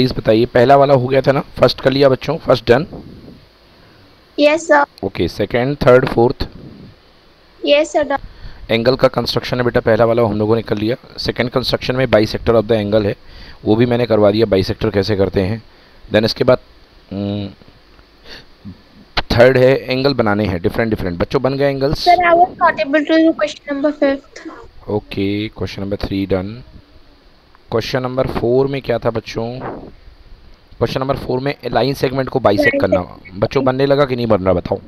Please बताइए पहला वाला हो गया था ना फ़र्स्ट कर लिया बच्चों first done Yes, sir. Okay second third fourth sir. done. Angle का कंस्ट्रक्शन है बेटा पहला वाला हम लोगों ने कर लिया सेकंड कंस्ट्रक्शन में bisector of the angle है वो भी मैंने करवा दिया बाई सेक्टर कैसे करते हैं देन इसके बाद थर्ड है एंगल बनाने हैं डिफरेंट डिफरेंट बच्चों बन गए angles Sir, I was not able to do question number fifth. Okay question number three done question number four में क्या था बच्चों? क्वेश्चन नंबर फोर में लाइन सेगमेंट को बाइसेक्ट करना। बच्चों बनने लगा कि नहीं बन रहा बताओ।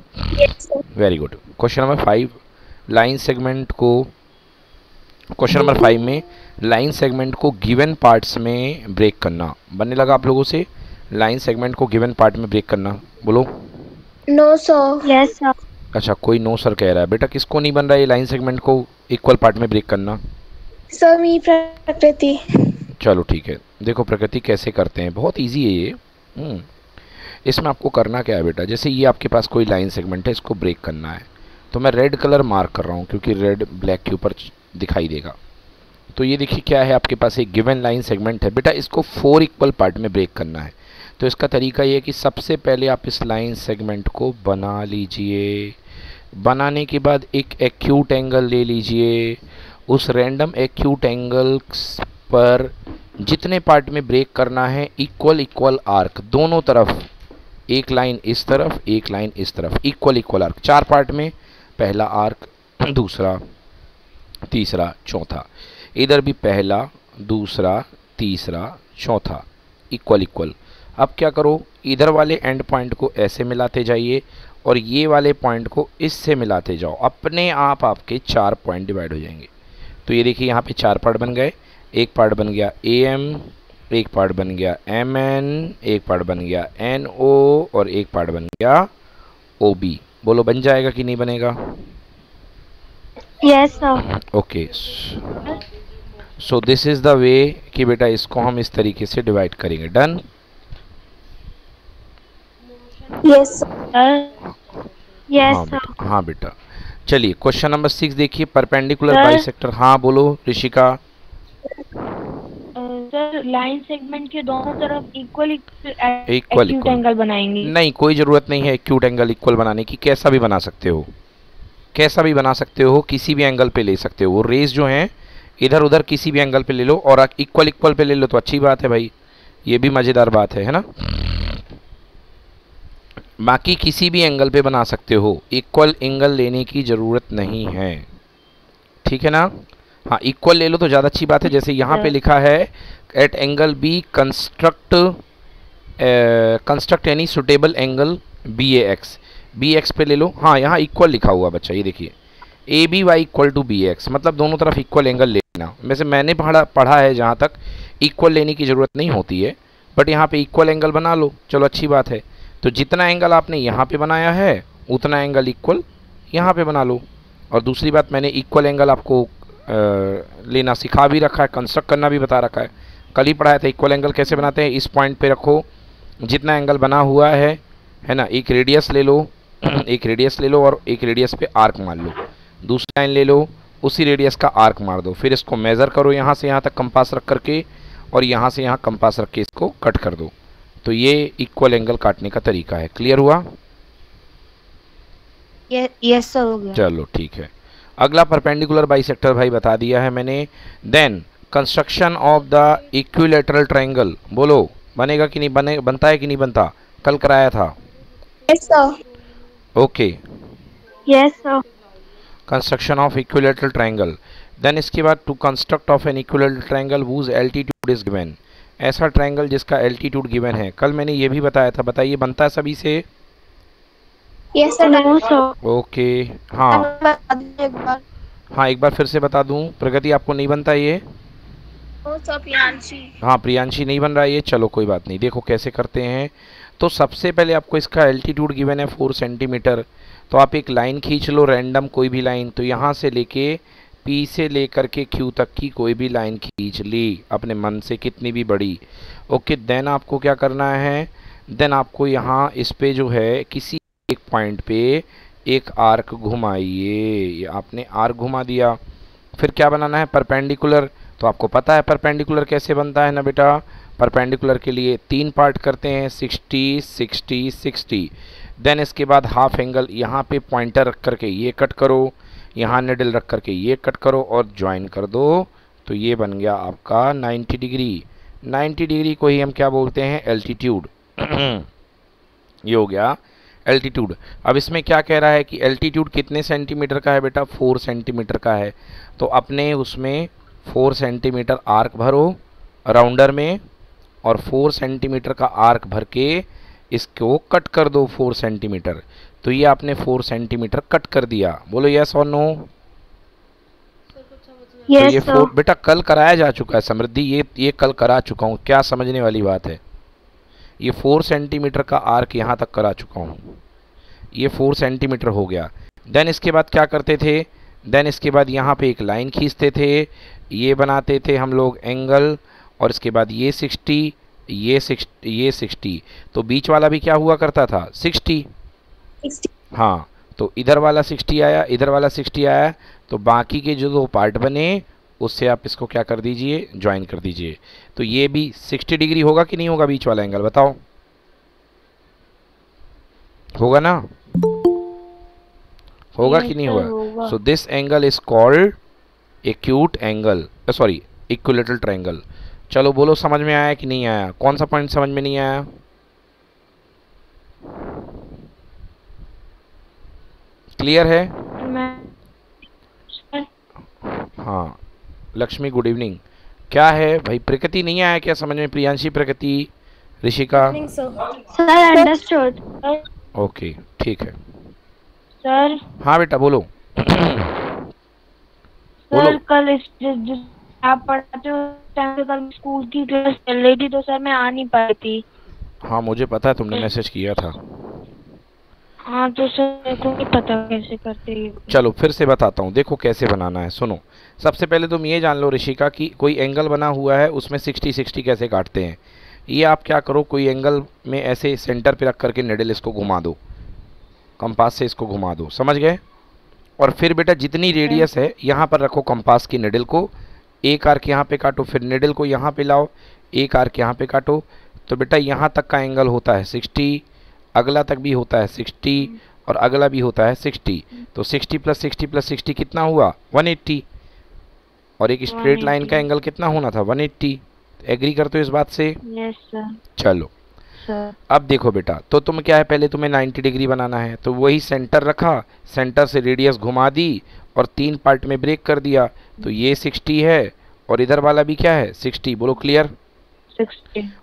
Very good question number five line segment को क्वेश्चन नंबर फाइव में लाइन सेगमेंट को गिवन पार्ट्स में ब्रेक करना। बनने लगा आप लोगों से? लाइन सेगमेंट को गिवन पार्ट में ब्रेक करना। बोलो। No, sir. Yes, sir. अच्छा कोई नो सर कह रहा है। बेटा किसको नहीं बन रहा है लाइन सेगमेंट को इक्वल पार्ट में ब्रेक करना? Sir, me Prakriti. चलो ठीक है। देखो प्रकृति कैसे करते हैं? बहुत इजी है ये। हम्म, इसमें आपको करना क्या है बेटा? जैसे ये आपके पास कोई लाइन सेगमेंट है इसको ब्रेक करना है। तो मैं रेड कलर मार्क कर रहा हूँ क्योंकि रेड ब्लैक के ऊपर दिखाई देगा। तो ये देखिए क्या है आपके पास एक गिवन लाइन सेगमेंट है। बेटा इसको फोर इक्वल पार्ट में ब्रेक करना है। तो इसका तरीका ये है कि सबसे पहले आप इस लाइन सेगमेंट को बना लीजिए। बनाने के बाद एक एक्यूट एंगल ले लीजिए। उस रैंडम एक्यूट एंगल पर जितने पार्ट में ब्रेक करना है इक्वल इक्वल आर्क दोनों तरफ़, एक लाइन इस तरफ़, एक लाइन इस तरफ़ इक्वल इक्वल आर्क चार पार्ट में, पहला आर्क दूसरा, तीसरा, चौथा। इधर भी पहला, दूसरा, तीसरा, चौथा इक्वल इक्वल अब क्या करो, इधर वाले एंड पॉइंट को ऐसे मिलाते जाइए और ये वाले पॉइंट को इससे मिलाते जाओ। अपने आप आपके चार पॉइंट डिवाइड हो जाएँगे। तो ये देखिए, यहाँ पे चार पार्ट बन गए। एक पार्ट बन गया ए एम एक पार्ट बन गया एम एन एक पार्ट बन गया एन ओ और एक पार्ट बन गया ओ बी बोलो बन जाएगा कि नहीं बनेगा? Sir. Okay so this is the way कि बेटा इसको हम इस तरीके से डिवाइड करेंगे। Done sir. Yes, हाँ बेटा हाँ बेटा। चलिए क्वेश्चन नंबर सिक्स देखिए परपेंडिकुलर. बाइसेक्टर हाँ बोलो ऋषिका। सर लाइन सेगमेंट के दोनों तरफ़ इक्वल इक्वल equal. एंगल बनाएँगे। नहीं कोई ज़रूरत नहीं है एक्यूट एंगल इक्वल बनाने की। कैसा भी बना सकते हो। कैसा भी बना सकते हो किसी भी एंगल पे ले सकते हो। रेस जो हैं इधर उधर किसी भी एंगल पे ले लो और इक्वल इक्वल पे ले लो तो अच्छी बात है भाई। ये भी मज़ेदार बात है है ना? बाकी किसी भी एंगल पे बना सकते हो। इक्वल एंगल लेने की ज़रूरत नहीं है। ठीक है ना? हाँ इक्वल ले लो तो ज़्यादा अच्छी बात है। जैसे यहाँ पे लिखा है at angle B construct construct any suitable angle B A X B X पे ले लो। हाँ यहाँ इक्वल लिखा हुआ बच्चा ये देखिए। A B Y equal to B X मतलब दोनों तरफ़ इक्वल एंगल लेना। वैसे मैंने पढ़ा पढ़ा है जहाँ तक इक्वल लेने की ज़रूरत नहीं होती है। बट यहाँ पे इक्वल एंगल बना लो। चलो अच्छी बात है। तो जितना एंगल आपने यहाँ पे बनाया है उतना एंगल इक्वल यहाँ पे बना लो। और दूसरी बात मैंने इक्वल एंगल आपको लेना सिखा भी रखा है कंस्ट्रक्ट करना भी बता रखा है। कल ही पढ़ाया था इक्वल एंगल कैसे बनाते हैं? इस पॉइंट पे रखो। जितना एंगल बना हुआ है है ना एक रेडियस ले लो एक रेडियस ले लो और एक रेडियस पे आर्क मार लो। दूसरी लाइन ले लो उसी रेडियस का आर्क मार दो। फिर इसको मेज़र करो यहाँ से यहाँ तक कंपास रख करके और यहाँ से यहाँ कंपास रख के इसको कट कर दो। तो ये इक्वल एंगल काटने का तरीका है। क्लियर हुआ? Yes, सर हो गया. चलो ठीक है। अगला परपेंडिकुलर बाइसेक्टर भाई बता दिया है मैंने। Then construction of the equilateral triangle बोलो बनेगा कि नहीं बने बनता है कि नहीं बनता? कल कराया था. Okay sir. Construction of equilateral triangle then इसके बाद to construct of an equilateral triangle whose altitude is given ऐसा ट्रायंगल जिसका एल्टीट्यूड गिवन है। कल मैंने ये भी बताया था। बताइए बनता है सभी से? No, sir. ओके हाँ। एक बार. हाँ एक बार फिर से बता दूँ प्रगति आपको नहीं बनता ये? प्रियांशी. हाँ प्रियांशी नहीं बन रहा है ये? चलो कोई बात नहीं। देखो कैसे करते हैं। तो सबसे पहले आपको इसका एल्टीट्यूड गिवन है फोर सेंटीमीटर तो आप एक लाइन खींच लो रैंडम कोई भी लाइन तो यहाँ से लेके पी से लेकर के क्यू तक की कोई भी लाइन खींच ली अपने मन से कितनी भी बड़ी। ओके देन आपको क्या करना है? देन आपको यहाँ इस पे जो है किसी एक पॉइंट पे एक आर्क घुमाइए। ये आपने आर्क घुमा दिया। फिर क्या बनाना है? परपेंडिकुलर तो आपको पता है परपेंडिकुलर कैसे बनता है ना बेटा? परपेंडिकुलर के लिए तीन पार्ट करते हैं सिक्सटी सिक्सटी सिक्सटी देन इसके बाद हाफ़ एंगल यहाँ पे पॉइंटर रख करके ये कट करो। यहाँ निडल रख करके ये कट करो और ज्वाइन कर दो। तो ये बन गया आपका 90 डिग्री 90 डिग्री को ही हम क्या बोलते हैं? एल्टीट्यूड ये हो गया। एल्टीट्यूड अब इसमें क्या कह रहा है कि एल्टीट्यूड कितने सेंटीमीटर का है बेटा? फोर सेंटीमीटर का है। तो अपने उसमें फोर सेंटीमीटर आर्क भरो राउंडर में और फोर सेंटीमीटर का आर्क भर के इसको कट कर दो फोर सेंटीमीटर तो ये आपने फोर सेंटीमीटर कट कर दिया। बोलो यस और नो तो ये फोर बेटा कल कराया जा चुका है समृद्धि। ये ये कल करा चुका हूँ। क्या समझने वाली बात है? ये फोर सेंटीमीटर का आर्क यहाँ तक करा चुका हूँ। ये फोर सेंटीमीटर हो गया। देन इसके बाद क्या करते थे? देन इसके बाद यहाँ पे एक लाइन खींचते थे। ये बनाते थे हम लोग एंगल और इसके बाद ये सिक्सटी ये सिक्स ये सिक्सटी तो बीच वाला भी क्या हुआ करता था? सिक्सटी हाँ तो इधर वाला सिक्सटी आया इधर वाला सिक्सटी आया। तो बाकी के जो दो पार्ट बने उससे आप इसको क्या कर दीजिए ज्वाइन कर दीजिए। तो ये भी 60 डिग्री होगा कि नहीं होगा बीच वाला एंगल बताओ। होगा ना? होगा कि नहीं होगा? So this angle is called acute angle sorry equilateral triangle चलो बोलो समझ में आया कि नहीं आया? कौन सा पॉइंट समझ में नहीं आया? क्लियर है? हाँ। लक्ष्मी गुड इवनिंग क्या है? भाई प्रकृति नहीं आया क्या समझ में? प्रियांशी प्रकृति ऋषिका? सर अंडरस्टूड ओके ठीक है। सर हाँ बेटा बोलो। सर कल इस जिस जिस आप पढ़ाते हो टाइम पे कल स्कूल की क्लास चल रही थी तो सर मैं आ नहीं पाई थी। हाँ मुझे पता है तुमने मैसेज किया था। हाँ तो सर को नहीं पता कैसे करते हैं चलो फिर से बताता हूँ देखो कैसे बनाना है सुनो। सबसे पहले तुम ये जान लो ऋषिका कि कोई एंगल बना हुआ है उसमें सिक्सटी सिक्सटी कैसे काटते हैं। ये आप क्या करो कोई एंगल में ऐसे सेंटर पे रख करके निडल इसको घुमा दो। कंपास से इसको घुमा दो समझ गए? और फिर बेटा जितनी रेडियस है। यहाँ पर रखो कंपास की निडल को। एक आर्क यहाँ पे काटो फिर निडल को यहाँ पे लाओ। एक आर्क यहाँ पे काटो। तो बेटा यहाँ तक का एंगल होता है सिक्सटी अगला तक भी होता है सिक्सटी और अगला भी होता है सिक्सटी। तो sixty plus sixty plus sixty कितना हुआ? One eighty. और एक स्ट्रेट लाइन का एंगल कितना होना था? One eighty. एग्री करते हो इस बात से? सर। चलो। सर। अब देखो बेटा तो तुम क्या है पहले तुम्हें 90 डिग्री बनाना है तो वही सेंटर रखा सेंटर से रेडियस घुमा दी और तीन पार्ट में ब्रेक कर दिया। तो ये 60 है और इधर वाला भी क्या है? 60 बोलो क्लियर?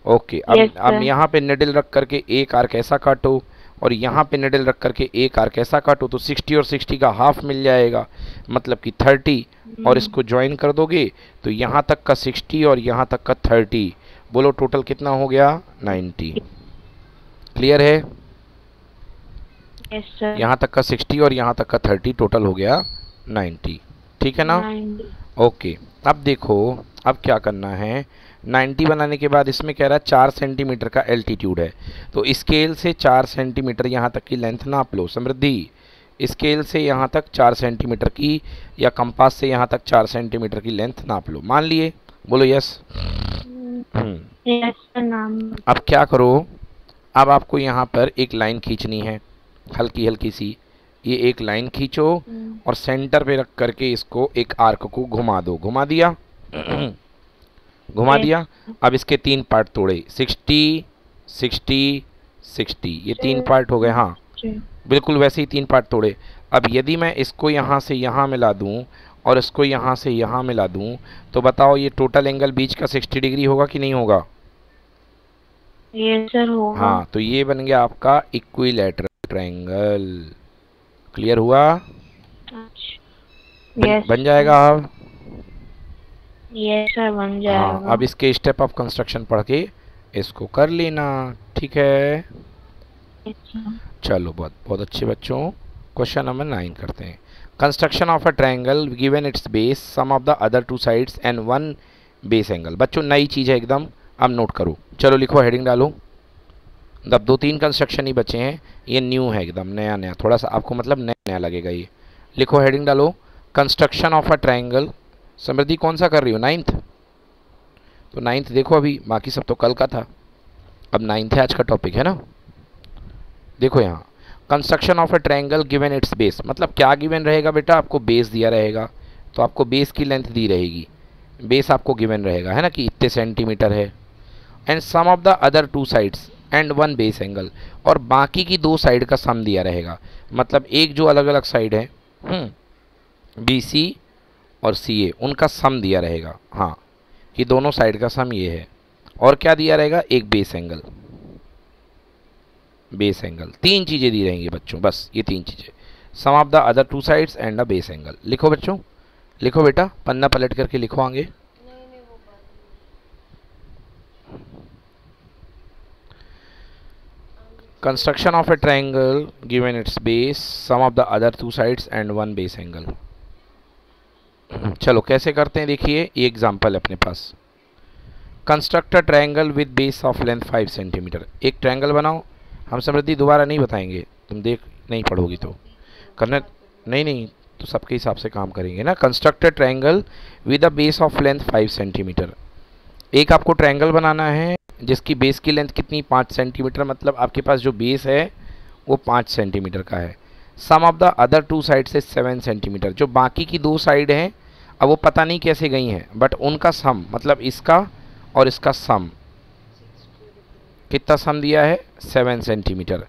ओके अब Yes, अब. यहाँ पे निडल रख करके एक आर्क ऐसा काटो और यहाँ पे निडल रख करके एक आर्क ऐसा काटो तो 60 और 60 का हाफ़ मिल जाएगा। मतलब कि 30 और इसको ज्वाइन कर दोगे तो यहाँ तक का 60 और यहाँ तक का 30 बोलो टोटल कितना हो गया? 90 क्लियर है? सर यहाँ तक का 60 और यहाँ तक का 30 टोटल हो गया 90 ठीक है ना? ओके अब देखो अब क्या करना है? 90 बनाने के बाद इसमें कह रहा है चार सेंटीमीटर का एल्टीट्यूड है। तो स्केल से चार सेंटीमीटर यहाँ तक की लेंथ नाप लो समृद्धि। स्केल से यहाँ तक चार सेंटीमीटर की या कंपास से यहाँ तक चार सेंटीमीटर की लेंथ नाप लो। मान लिए? बोलो यस हम्म। यस अब क्या करो? अब आपको यहाँ पर एक लाइन खींचनी है हल्की हल्की सी। ये एक लाइन खींचो और सेंटर पे रख करके इसको एक आर्क को घुमा दो। घुमा दिया? घुमा. दिया। अब इसके तीन पार्ट तोड़े। Sixty sixty sixty. ये तीन पार्ट हो गए हाँ। बिल्कुल वैसे ही तीन पार्ट तोड़े। अब यदि मैं इसको यहाँ से यहाँ मिला दूँ और इसको यहाँ से यहाँ मिला दूँ तो बताओ ये टोटल एंगल बीच का सिक्सटी डिग्री होगा कि नहीं होगा? सर होगा। हाँ तो ये बन गया आपका इक्विलेटरल ट्रायंगल क्लियर हुआ? बन, बन जाएगा अब। सर बन हाँ जाएगा। अब इसके स्टेप ऑफ़ कंस्ट्रक्शन पढ़ के इसको कर लेना ठीक है? चलो बहुत बहुत अच्छे बच्चों क्वेश्चन नंबर नाइन करते हैं। Construction of a triangle given its base sum of the other two sides and one base angle बच्चों नई चीज़ है एकदम अब नोट करो। चलो लिखो हेडिंग डालो। अब दो तीन कंस्ट्रक्शन ही बचे हैं ये न्यू है एकदम नया नया। थोड़ा सा आपको मतलब नया नया लगेगा ये। लिखो हेडिंग डालो। Construction of a triangle Samriddhi कौन सा कर रही हो? नाइन्थ तो नाइन्थ देखो अभी, बाकी सब तो कल का था। अब नाइन्थ है आज का टॉपिक है ना? देखो यहाँ construction of a triangle given its base मतलब क्या गिवन रहेगा बेटा? आपको बेस दिया रहेगा तो आपको बेस की लेंथ दी रहेगी। बेस आपको गिवन रहेगा, है ना कि इतने सेंटीमीटर है। And sum of the other two sides and one base angle और बाकी की दो साइड का सम दिया रहेगा। मतलब एक जो अलग अलग साइड है बी सी और सी ए उनका सम दिया रहेगा। हाँ कि दोनों साइड का सम ये है। और क्या दिया रहेगा? एक बेस एंगल बेस एंगल तीन चीज़ें दी रहेंगी बच्चों, बस ये तीन चीज़ें। Sum of the other two sides and a base angle लिखो बच्चों। लिखो बेटा, पन्ना पलट करके लिखो आगे। Construction of a triangle given its base, sum of the other two sides and one base angle चलो, कैसे करते हैं? देखिए, ये एग्जांपल है अपने पास। Construct a triangle with base of length five centimetre एक ट्रायंगल बनाओ। हम समृद्धि दोबारा नहीं बताएँगे। तुम देख, नहीं पढ़ोगी तो। करना, नहीं नहीं तो सबके हिसाब से काम करेंगे ना। Construct a triangle with a base of length five centimetre एक आपको ट्रायंगल बनाना है, जिसकी बेस की लेंथ कितनी? पाँच सेंटीमीटर मतलब आपके पास जो बेस है, वो पाँच सेंटीमीटर का है। Sum of the other two side से सेवन सेंटीमीटर जो बाकी की दो साइड हैं, अब वो पता नहीं कैसे गई हैं बट उनका सम मतलब इसका और इसका सम कितना सम दिया है? Seven centimetre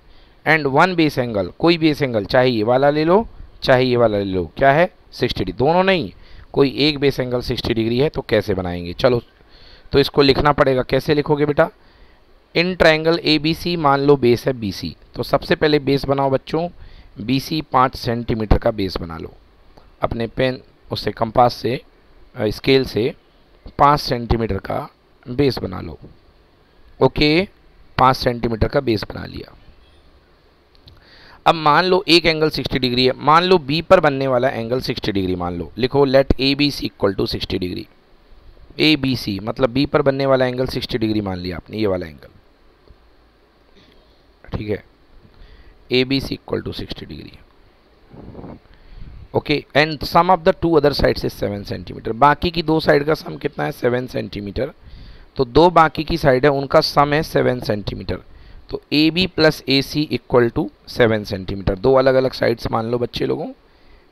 and one base angle कोई बेस एंगल चाहे ये वाला ले लो, चाहे ये वाला ले लो, क्या है? सिक्सटी डिग्री दोनों नहीं, कोई एक बेस एंगल सिक्सटी डिग्री है तो कैसे बनाएँगे? चलो तो इसको लिखना पड़ेगा। कैसे लिखोगे बेटा? इन ट्रायंगल ए बी सी मान लो बेस है बी सी तो सबसे पहले बेस बनाओ बच्चों। बी सी पाँच सेंटीमीटर का बेस बना लो। अपने पेन उससे कंपास से स्केल से पाँच सेंटीमीटर का बेस बना लो। ओके पाँच सेंटीमीटर का बेस बना लिया। अब मान लो एक एंगल 60 डिग्री है। मान लो बी पर बनने वाला एंगल 60 डिग्री मान लो। लिखो let A B C equal to sixty degree A B C मतलब बी पर बनने वाला एंगल 60 डिग्री मान लिया आपने, ये वाला एंगल ठीक है? A B C equal to sixty degree okay and sum of the two other side से सेवन सेंटीमीटर बाकी की दो साइड का सम कितना है? सेवन सेंटीमीटर तो दो बाकी की साइड है, उनका सम है सेवन सेंटीमीटर तो A B plus A C equal to seven centimetre दो अलग अलग साइड्स मान लो बच्चे लोगों.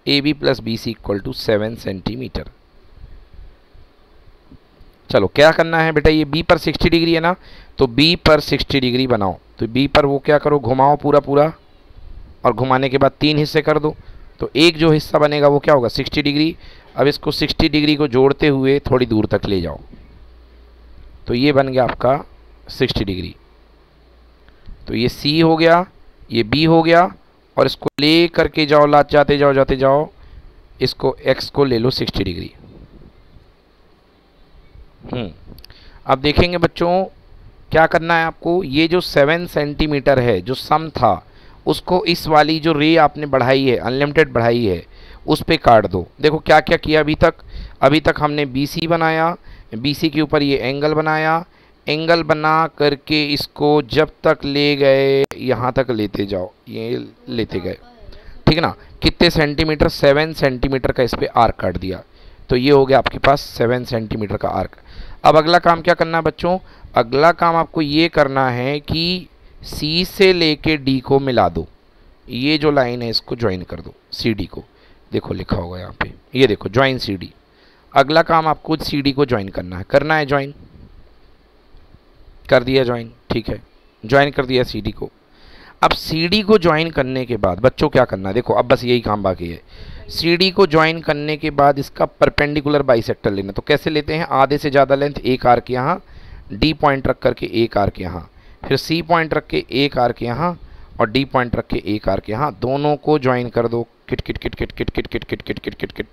A B plus B C equal to seven centimetre चलो, क्या करना है बेटा? ये बी पर 60 डिग्री है ना? तो बी पर 60 डिग्री बनाओ. तो बी पर वो क्या करो? घुमाओ पूरा पूरा और घुमाने के बाद तीन हिस्से कर दो। तो एक जो हिस्सा बनेगा वो क्या होगा? 60 डिग्री। अब इसको 60 डिग्री को जोड़ते हुए थोड़ी दूर तक ले जाओ। तो ये बन गया आपका 60 डिग्री। तो ये सी हो गया, ये बी हो गया और इसको ले करके जाओ ला जाते जाओ जाते जाओ। इसको एक्स को ले लो 60 डिग्री। हम्म। अब देखेंगे बच्चों, क्या करना है आपको? ये जो सेवन सेंटीमीटर है, जो सम था उसको इस वाली जो रे आपने बढ़ाई है अनलिमिटेड बढ़ाई है, उस पर काट दो। देखो क्या क्या किया अभी तक? अभी तक हमने बी सी बनाया बी सी के ऊपर ये एंगल बनाया। एंगल बना करके इसको जब तक ले गए, यहाँ तक लेते जाओ, ये लेते गए। ठीक है ना? कितने सेंटीमीटर सेवन सेंटीमीटर का इस पर आर्क काट दिया। तो ये हो गया आपके पास सेवन सेंटीमीटर का आर्क अब अगला काम क्या करना है बच्चों? अगला काम आपको ये करना है कि सी से लेके डी को मिला दो। ये जो लाइन है, इसको ज्वाइन कर दो सी डी को। देखो, लिखा होगा यहाँ पे। ये देखो ज्वाइन सी डी अगला काम आपको सी डी को ज्वाइन करना है। करना है ज्वाइन कर दिया ज्वाइन ठीक है। ज्वाइन कर दिया सी डी को। अब सी डी को ज्वाइन करने के बाद, बच्चों क्या करना है? देखो, अब बस यही काम बाकी है। सी डी को ज्वाइन करने के बाद इसका परपेंडिकुलर बाइसेक्टर लेना। तो कैसे लेते हैं? आधे से ज़्यादा लेंथ एक आर्क यहाँ। डी पॉइंट रख करके एक आर्क यहाँ। फिर सी पॉइंट रख के एक आर के यहाँ और डी पॉइंट रख के एक आर के यहाँ दोनों को ज्वाइन कर दो किट किट किट किट किट किट किट किट किट किट किट किट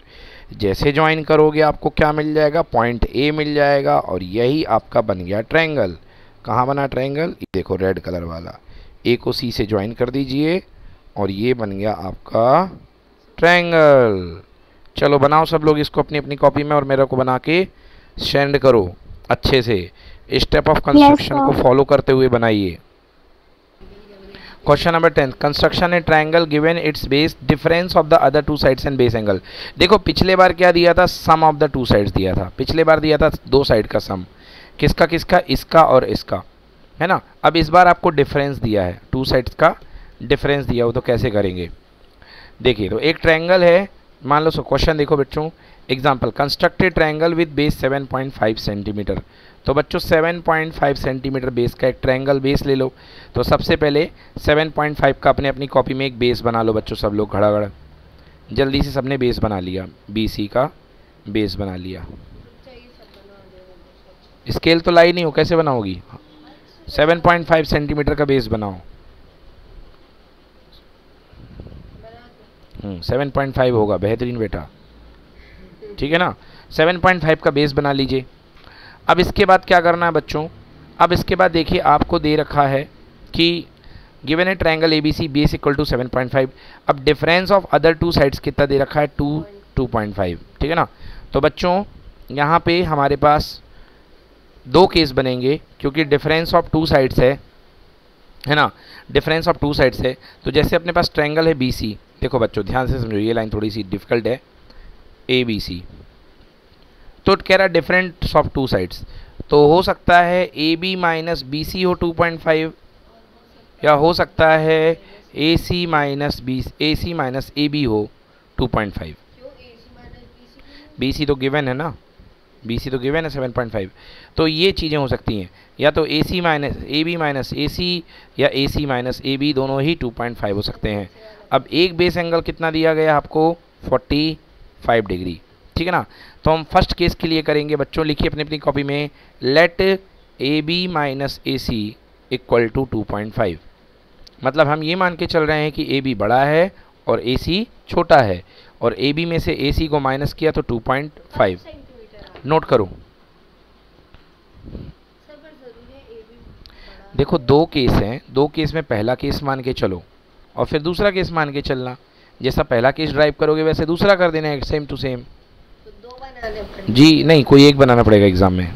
जैसे ज्वाइन करोगे आपको क्या मिल जाएगा पॉइंट ए मिल जाएगा और यही आपका बन गया ट्रैंगल कहाँ बना ट्रायंगल देखो रेड कलर वाला ए को सी से ज्वाइन कर दीजिए और ये बन गया आपका ट्रैंगल चलो बनाओ सब लोग इसको अपनी अपनी कॉपी में और मेरे को बना के सेंड करो अच्छे से स्टेप ऑफ़ कंस्ट्रक्शन को फॉलो करते हुए बनाइए। Question number tenth construction a triangle given its base difference of the other two sides and base angle देखो पिछले बार क्या दिया था? Sum of the two sides दिया था। पिछले बार दिया था दो साइड का सम किसका किसका? इसका और इसका। है ना? अब इस बार आपको डिफरेंस दिया है। टू साइड्स का डिफरेंस दिया हो तो कैसे करेंगे? देखिए तो एक ट्रायंगल है मान लो सो क्वेश्चन देखो बच्चों example constructed triangle with base 7.5 centimetre तो बच्चों 7.5 सेंटीमीटर बेस का एक ट्रायंगल बेस ले लो। तो सबसे पहले 7.5 का अपने अपनी कॉपी में एक बेस बना लो बच्चों, सब लोग घड़ा जल्दी से सबने बेस बना लिया। बीसी का बेस बना लिया। स्केल तो लाई नहीं हो, कैसे बनाओगी? 7.5 सेंटीमीटर का बेस बनाओ। सेवन पॉइंट फाइव होगा, बेहतरीन बेटा। ठीक है ना? सेवन पॉइंट फाइव का बेस बना लीजिए। अब इसके बाद क्या करना है बच्चों? अब इसके बाद देखिए, आपको दे रखा है कि given a triangle A B C base equal to seven point five अब difference of other two sides कितना दे रखा है? टू टू पॉइंट फाइव ठीक है ना? तो बच्चों, यहाँ पे हमारे पास दो केस बनेंगे, क्योंकि डिफरेंस ऑफ़ टू साइड्स है। है ना? डिफरेंस ऑफ़ टू साइड्स है। तो जैसे अपने पास ट्रायंगल है बी सी देखो बच्चों, ध्यान से समझो, ये लाइन थोड़ी सी डिफ़िकल्ट है। ए बी सी तो कह रहा डिफरेंट ऑफ़ टू साइड्स तो हो सकता है A B minus B C हो टू पॉइंट फाइव या हो सकता है A C minus B A C minus A B हो two point five B C तो गिवन है ना? बी सी तो गिवन है सेवन पॉइंट फाइव तो ये चीज़ें हो सकती हैं। या तो A C minus A B minus A C या A C minus A B दोनों ही टू पॉइंट फाइव हो सकते हैं। अब एक बेस एंगल कितना दिया गया आपको? फोर्टी फाइव डिग्री ठीक है ना? तो हम फ़र्स्ट केस के लिए करेंगे बच्चों, लिखिए अपनी अपनी कॉपी में। Let A B minus A C equal to two point five मतलब हम ये मान के चल रहे हैं कि ए बी बड़ा है और ए सी छोटा है। और ए बी में से ए सी को माइनस किया तो टू पॉइंट फाइव नोट करो। देखो, दो केस हैं। दो केस में पहला केस मान के चलो और फिर दूसरा केस मान के चलना। जैसा पहला केस ड्राइव करोगे, वैसे दूसरा कर देना है सेम टू सेम जी, नहीं, कोई एक बनाना पड़ेगा एग्ज़ाम में।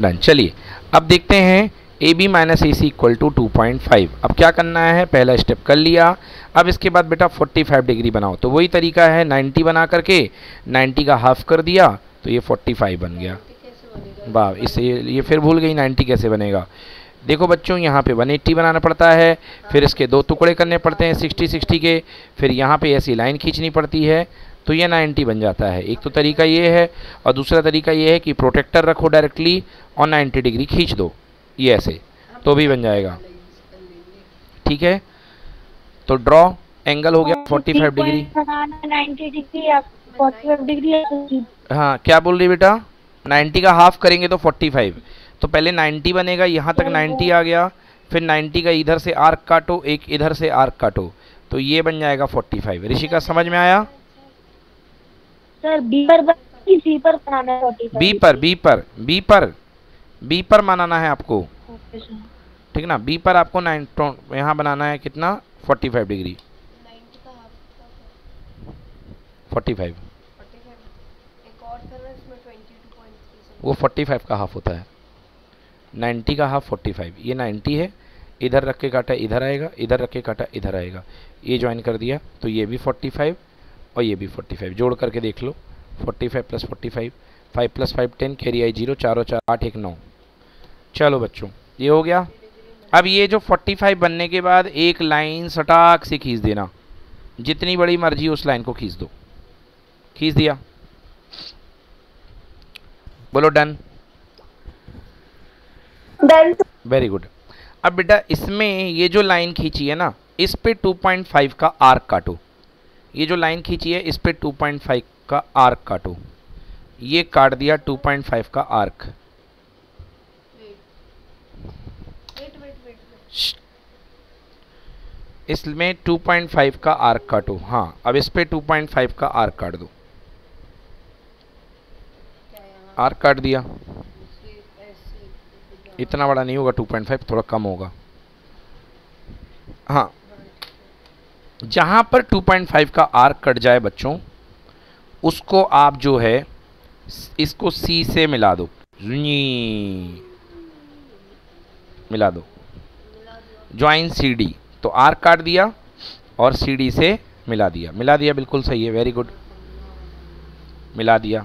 डन चलिए। अब देखते हैं A B minus A C equal to two point five अब क्या करना है? पहला स्टेप कर लिया। अब इसके बाद बेटा फोर्टी फाइव डिग्री बनाओ। तो वही तरीका है नाइन्टी बना करके नाइन्टी का हाफ़ कर दिया तो ये फोर्टी फाइव बन गया। वाह, इससे ये फिर भूल गई नाइन्टी कैसे बनेगा? देखो बच्चों, यहाँ पे 180 बनाना पड़ता है, फिर इसके दो टुकड़े करने पड़ते हैं 60 60 के, फिर यहाँ पे ऐसी लाइन खींचनी पड़ती है तो ये 90 बन जाता है। एक तो तरीका ये है, और दूसरा तरीका ये है कि प्रोटेक्टर रखो डायरेक्टली और 90 डिग्री खींच दो। ये ऐसे तो भी बन जाएगा। ठीक है? तो ड्रॉ एंगल हो गया 45 डिग्री 90 डिग्री 45 डिग्री हाँ क्या बोल रही बेटा? 90 का हाफ़ करेंगे तो 45 तो पहले 90 बनेगा यहाँ तक 90 आ गया फिर 90 का इधर से आर्क काटो एक इधर से आर्क काटो तो ये बन जाएगा 45 ऋषिका समझ में आया? सर बी पर सी पर बनाना 45 बी पर बी पर बी पर। बी पर बनाना है आपको। ठीक ना? बी पर आपको नाइन यहाँ बनाना है कितना? 45 डिग्री। 45 वो 45 का हाफ़ होता है। 90 का हाफ़ 45 ये 90 है। इधर रख के काटा इधर आएगा। इधर रख के काटा इधर आएगा। ये ज्वाइन कर दिया तो ये भी 45 और ये भी 45 जोड़ करके देख लो। 45 plus 45 5 plus five ten carry I zero चार और चार आठ एक नौ। चलो बच्चों ये हो गया। अब ये जो 45 बनने के बाद एक लाइन सटाक से खींच देना। जितनी बड़ी मर्ज़ी उस लाइन को खींच दो। खींच दिया। बोलो डन डन वेरी गुड अब बेटा इसमें ये जो लाइन खींची है ना इस पे 2.5 का आर्क काटो। ये जो लाइन खींची है इस पे 2.5 का आर्क काटो। ये काट दिया 2.5 का आर्क इसमें 2.5 का आर्क काटो। हाँ अब इस पे 2.5 का आर्क काट दो। आर्क काट दिया। इतना बड़ा नहीं होगा 2.5 थोड़ा कम होगा। हाँ जहाँ पर 2.5 का आर्क कट जाए बच्चों, उसको आप जो है, इसको सी से मिला दो। मिला दो। ज्वाइन सी डी तो आर काट दिया और सी डी से मिला दिया मिला दिया बिल्कुल सही है वेरी गुड मिला दिया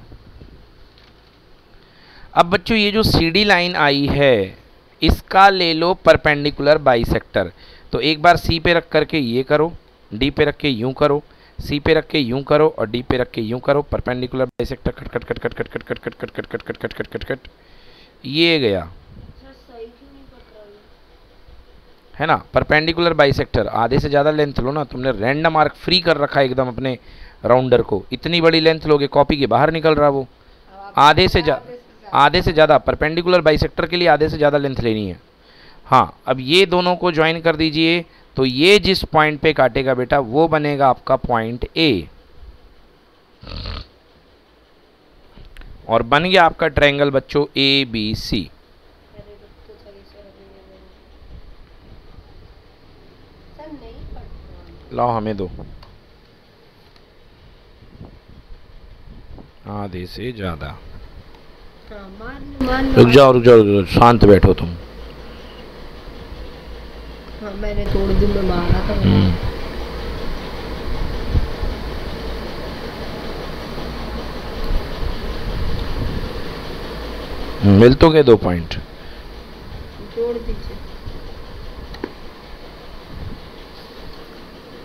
अब बच्चों ये जो सी डी लाइन आई है इसका ले लो परपेंडिकुलर बाइसेक्टर तो एक बार सी पे रख करके ये करो डी पे रख के यूँ करो सी पे रख के यूँ करो और डी पे रख के यूँ करो perpendicular bisector cut cut cut cut cut cut cut cut cut cut cut cut cut cut cut cut ये गया है ना? परपेंडिकुलर बाइसेक्टर आधे से ज़्यादा लेंथ लो ना, तुमने रैंडम मार्क फ्री कर रखा है एकदम अपने राउंडर को। इतनी बड़ी लेंथ लोगे कॉपी के बाहर निकल रहा वो। आधे से ज़्यादा आधे से ज़्यादा परपेंडिकुलर बाइसेक्टर के लिए आधे से ज़्यादा लेंथ लेनी है। हाँ अब ये दोनों को ज्वाइन कर दीजिए तो ये जिस पॉइंट पे काटेगा बेटा, वो बनेगा आपका पॉइंट ए और बन गया आपका ट्रायंगल बच्चों ए बी सी लाओ हमें दो। आधे से ज़्यादा। रुक जाओ रुक जाओ रुक जाओ शांत बैठो तुम। हाँ मैंने तोड़ दी मैं मारा था। हम्म। मिल तो गए दो पॉइंट। जोड़ दीजिए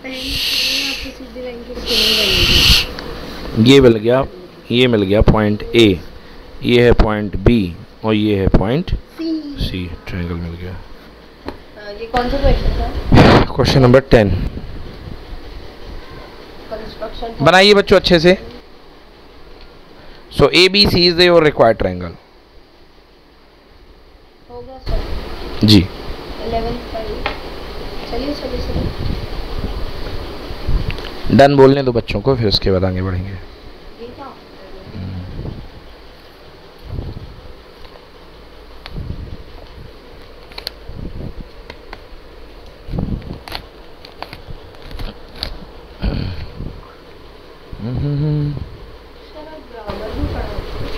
पहले आपकी सीधी लाइन की स्केलिंग बनेगी ये मिल गया ये मिल गया पॉइंट ए ये है पॉइंट बी और ये है पॉइंट सी ट्रायंगल मिल गया। ये कौन सा क्वेश्चन था? क्वेश्चन नंबर टेन बनाइए बच्चों अच्छे से। So A B C is your required triangle ji. 11 five चलिए चलिए चलिए डन बोलने दो बच्चों को फिर उसके बाद आगे बढ़ेंगे ये था सर आप ग्रामर भी पढ़ाते हैं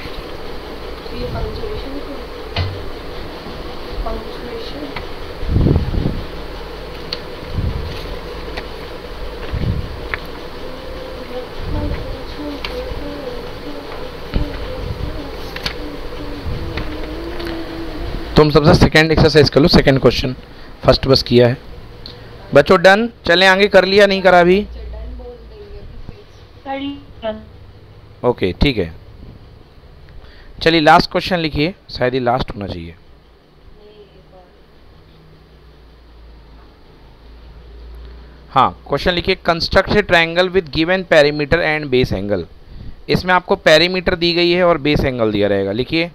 तो ये पंक्चुएशन पंक्चुएशन तुम सबसे सेकंड एक्सरसाइज कर लो सेकंड क्वेश्चन फ़र्स्ट बस किया है। बच्चों डन चलें आगे कर लिया नहीं करा अभी? ओके ठीक है। चलिए लास्ट क्वेश्चन लिखिए। शायद ये लास्ट होना चाहिए। हाँ क्वेश्चन लिखिए। Construct triangle with given perimeter and base angle इसमें आपको पैरीमीटर दी गई है और बेस एंगल दिया रहेगा। लिखिए।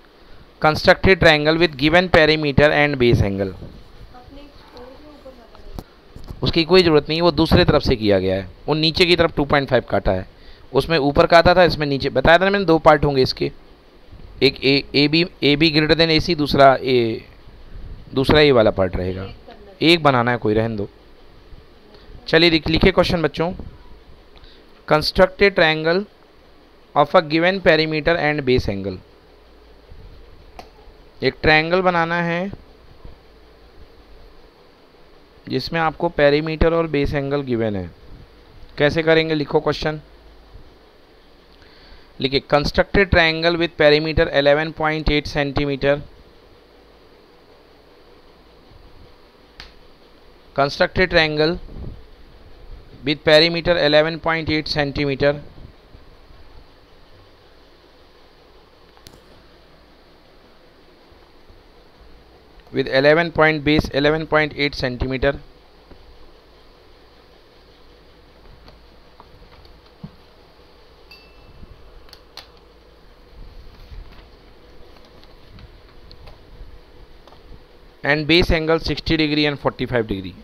Construct a triangle with given perimeter and base angle उसकी कोई ज़रूरत नहीं, वो दूसरे तरफ़ से किया गया है। वो नीचे की तरफ़ 2.5 काटा है। उसमें ऊपर काटा था, इसमें नीचे बताया था ना मैंने, दो पार्ट होंगे इसके। एक A A B A B greater than A C दूसरा ए दूसरा ए वाला पार्ट रहेगा। एक बनाना है कोई, रहन दो। चलिए लिख- क्वेश्चन बच्चों। Constructed a triangle of a given perimeter and base angle एक ट्रायंगल बनाना है, जिसमें आपको पेरीमीटर और बेस एंगल गिवन है। कैसे करेंगे? लिखो क्वेश्चन लिखिए constructed triangle with perimeter 11.8 centimetre constructed triangle with perimeter 11.8 centimeter with 11 point base 11.8 centimeter. And base angle 60 degree and 45 degree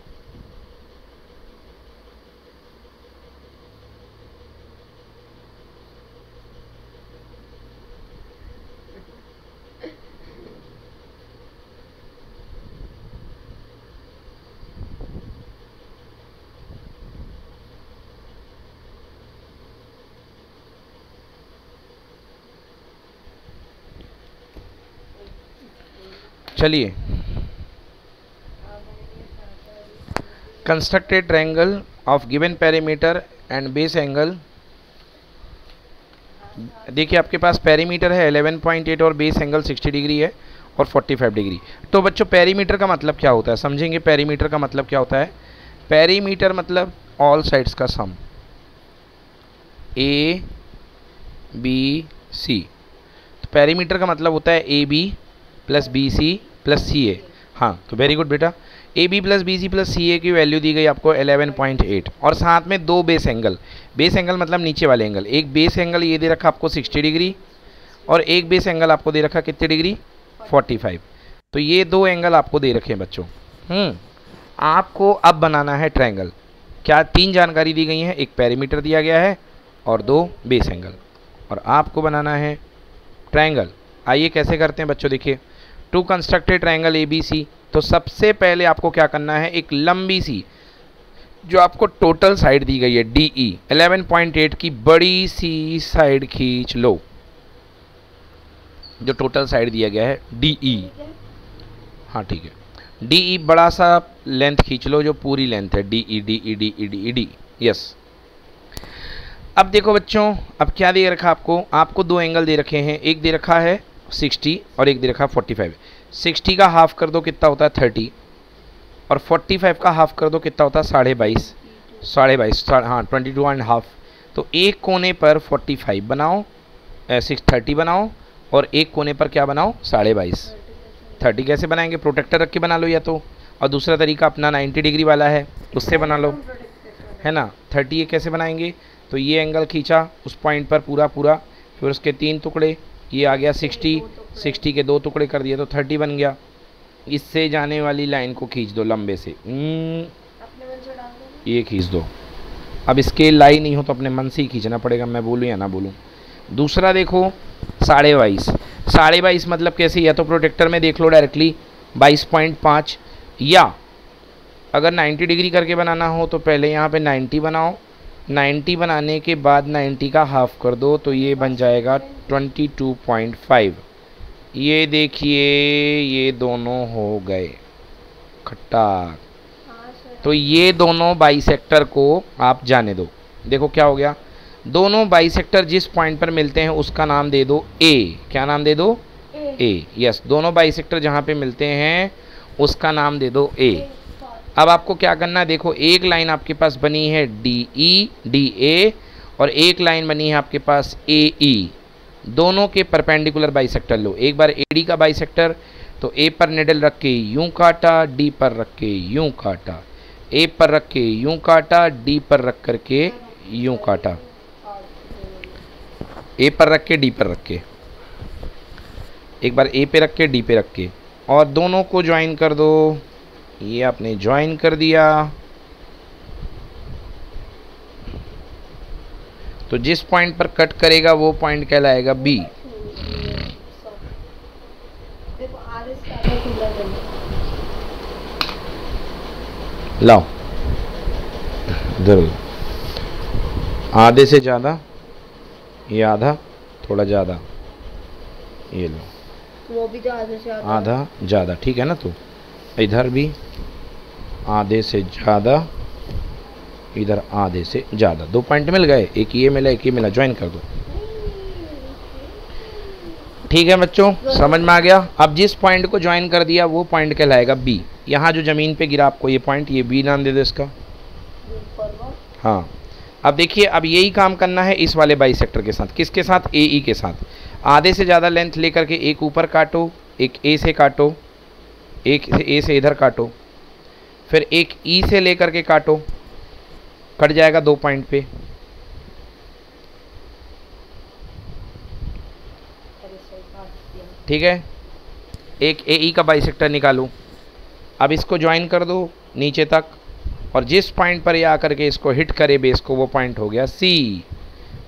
चलिए। A triangle of given perimeter and base angle देखिए, आपके पास perimeter है 11.8 और बेस एंगल 60 डिग्री है और 45 degree तो बच्चों perimeter का मतलब क्या होता है? समझेंगे पैरीमीटर का मतलब क्या होता है? पेरीमीटर मतलब ऑल साइड्स का सम ए बी सी तो पेरीमीटर का मतलब होता है A B plus B C plus C A हाँ तो वेरी गुड बेटा। A B plus B C plus C A की वैल्यू दी गई आपको 11.8 और साथ में दो बेस एंगल बेस एंगल मतलब नीचे वाले एंगल एक बेस एंगल ये दे रखा आपको 60 डिग्री और एक बेस एंगल आपको दे रखा कितनी डिग्री 45 तो ये दो एंगल आपको दे रखे हैं बच्चों। हम्म आपको अब बनाना है ट्रायंगल क्या तीन जानकारी दी गई हैं? एक पेरीमीटर दिया गया है और दो बेस एंगल और आपको बनाना है ट्रायंगल आइए कैसे करते हैं बच्चों देखिए। To constructed triangle A B C तो सबसे पहले आपको क्या करना है एक लंबी सी जो आपको टोटल साइड दी गई है D E eleven point eight की बड़ी सी साइड खींच लो। जो टोटल साइड दिया गया है डी ई हाँ। ठीक है। डी ई बड़ा सा लेंथ खींच लो जो पूरी लेंथ है D E D E D E D E D yes अब देखो बच्चों अब क्या दे रखा आपको? आपको दो एंगल दे रखे हैं एक दे रखा है 60 और एक दे रखा है 45 60 का हाफ़ कर दो कितना होता है 30 और 45 का हाफ़ कर दो कितना होता है साढ़े बाईस? साढ़े बाईस हाँ ट्वेंटी टू एंड हाफ़ तो एक कोने पर 45 बनाओ सिक्स थर्टी बनाओ और एक कोने पर क्या बनाओ? साढ़े बाईस। थर्टी कैसे बनाएँगे? प्रोटेक्टर रख के बना लो या तो। और दूसरा तरीका अपना 90 डिग्री वाला है, उससे बना लो। है ना? थर्टी ये कैसे बनाएँगे? तो ये एंगल खींचा, उस पॉइंट पर पूरा पूरा फिर उसके तीन टुकड़े ये आ गया सिक्सटी सिक्सटी के दो टुकड़े कर दिए तो थर्टी बन गया। इससे जाने वाली लाइन को खींच दो लंबे से। हम्म, ये खींच दो। अब स्केल लाई नहीं हो तो अपने मन से ही खींचना पड़ेगा मैं बोलूँ या ना बोलूँ। दूसरा देखो साढ़े बाईस। साढ़े बाईस मतलब कैसे? या तो प्रोटेक्टर में देख लो डायरेक्टली बाईस पॉइंट पाँच या अगर नाइन्टी डिग्री करके बनाना हो तो पहले यहाँ पे नाइन्टी बनाओ। 90 बनाने के बाद 90 का हाफ़ कर दो तो ये बन जाएगा 22.5 ये देखिए ये दोनों हो गए। खट्टा तो ये दोनों बाइसेक्टर को आप जाने दो। देखो क्या हो गया। दोनों बाइसेक्टर जिस पॉइंट पर मिलते हैं उसका नाम दे दो ए क्या नाम दे दो? ए यस दोनों बाइसेक्टर जहाँ पे मिलते हैं उसका नाम दे दो ए अब आपको क्या करना है? देखो, एक लाइन आपके पास बनी है डी ई डी ए और एक लाइन बनी है आपके पास ए ई दोनों के परपेंडिकुलर बाइसेक्टर लो। एक बार ए डी का बाइसेक्टर तो ए पर निडल रख के यूँ काटा डी पर रख के यूँ काटा। ए पर रख के यूँ काटा डी पर रख करके यूँ काटा। ए पर रख के डी पर रख के। एक बार ए पे रख के डी पे रख के। और दोनों को ज्वाइन कर दो। ये आपने ज्वाइन कर दिया। तो जिस पॉइंट पर कट करेगा वो पॉइंट कहलाएगा बी लाओ। इधर आधे से ज़्यादा ये आधा थोड़ा ज़्यादा ये लो। वो भी तो आधे से आधा आधा ज़्यादा ठीक है ना तो? इधर भी आधे से ज़्यादा, इधर आधे से ज़्यादा। दो पॉइंट मिल गए, एक ये मिला, एक ये मिला ज्वाइन कर दो। ठीक है बच्चों, समझ में आ गया? अब जिस पॉइंट को ज्वाइन कर दिया, वो पॉइंट कहलाएगा बी यहाँ जो ज़मीन पे गिरा आपको ये पॉइंट ये बी नाम दे दो इसका। हाँ। अब देखिए, अब यही काम करना है इस वाले बाई सेक्टर के साथ। किसके साथ? ए ई के साथ। आधे से ज़्यादा लेंथ लेकर के एक ऊपर काटो, एक ए से काटो एक से ए से इधर काटो, फिर एक ई से लेकर के काटो, कट जाएगा दो पॉइंट पे। ठीक है? एक ए, ई का बाइसेक्टर निकालो। अब इसको ज्वाइन कर दो नीचे तक, और जिस पॉइंट पर ये आकर के इसको हिट करे बेस को वो पॉइंट हो गया सी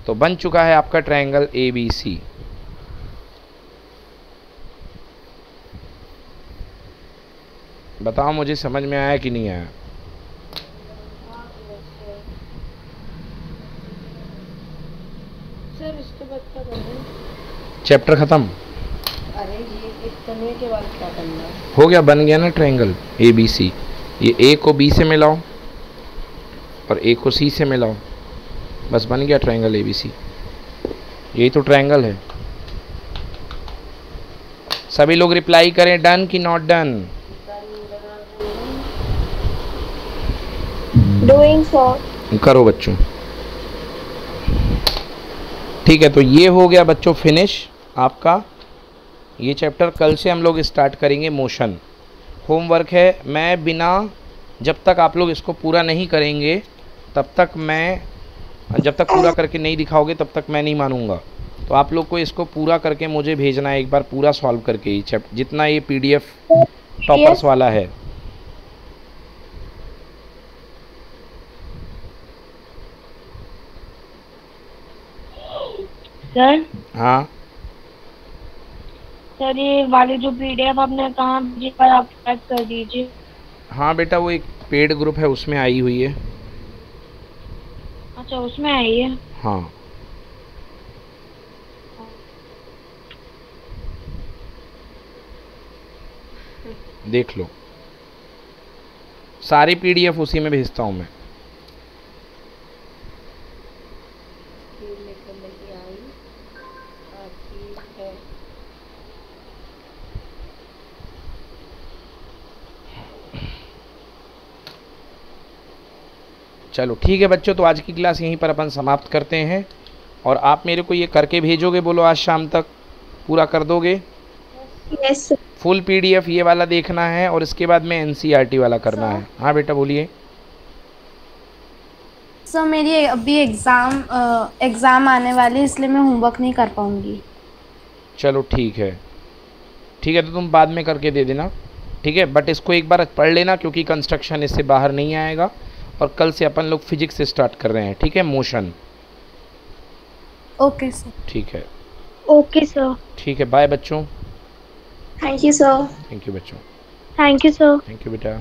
तो बन चुका है आपका ट्रायंगल ए बी सी बताओ मुझे समझ में आया कि नहीं आया? चैप्टर ख़त्म। अरे ये इतने के बाद क्या करना हो? गया बन गया ना ट्रायंगल ए बी सी ये ए को बी से मिलाओ और ए को सी से मिलाओ। बस बन गया ट्रायंगल ए बी सी यही तो ट्रायंगल है। सभी लोग रिप्लाई करें डन कि नॉट डन डूइंग सर करो बच्चों। ठीक है तो ये हो गया बच्चों फिनिश आपका। ये चैप्टर कल से हम लोग स्टार्ट करेंगे मोशन होमवर्क है मैं बिना जब तक आप लोग इसको पूरा नहीं करेंगे तब तक मैं जब तक पूरा करके नहीं दिखाओगे तब तक मैं नहीं मानूँगा। तो आप लोग को इसको पूरा करके मुझे भेजना है एक बार पूरा सॉल्व करके ही चैप्टर जितना ये पीडीएफ टॉपर्स वाला है। सर? हाँ। सर ये वाली जो पीडीएफ आपने कहा भेजी पर आप पैक कर दीजिए। हाँ बेटा वो एक पेड ग्रुप है उसमें आई हुई है। अच्छा उसमें आई है? हाँ। देख लो। सारी पीडीएफ उसी में भेजता हूँ मैं ये लेकर लेके आई आपकी है चलो ठीक है बच्चों तो आज की क्लास यहीं पर अपन समाप्त करते हैं। और आप मेरे को ये करके भेजोगे बोलो आज शाम तक? पूरा कर दोगे? यस फुल पीडीएफ ये वाला देखना है और इसके बाद में एनसीईआरटी वाला करना है। हाँ बेटा बोलिए। सर मेरी अभी एग्ज़ाम एग्ज़ाम आने वाली है इसलिए मैं होमवर्क नहीं कर पाऊँगी। चलो ठीक है। ठीक है तो तुम बाद में करके दे देना। ठीक है बट इसको एक बार पढ़ लेना क्योंकि कंस्ट्रक्शन इससे बाहर नहीं आएगा। और कल से अपन लोग फिजिक्स से स्टार्ट कर रहे हैं ठीक है? मोशन ओके सर ठीक है। ओके सर ठीक है बाय बच्चों। Thank you sir thank you बच्चों। Thank you sir thank you बेटा।